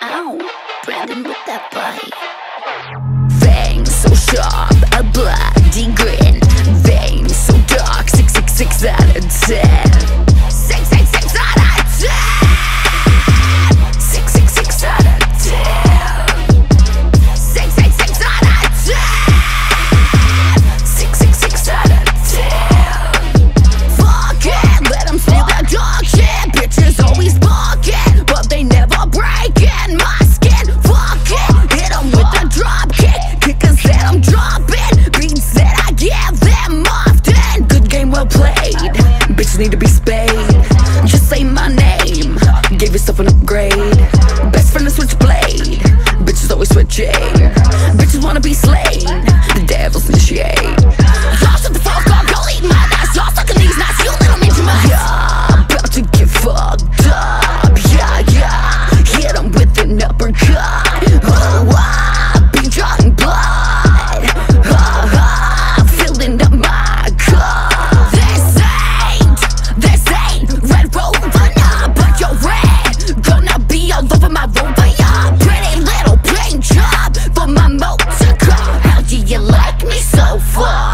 Ow, Brandon with that sharp. need to be spayed. Just say my name. Give yourself an upgrade. Best friend to switch blade. Bitches always switching. Bitches wanna be slain. The devil's initiate. fuck.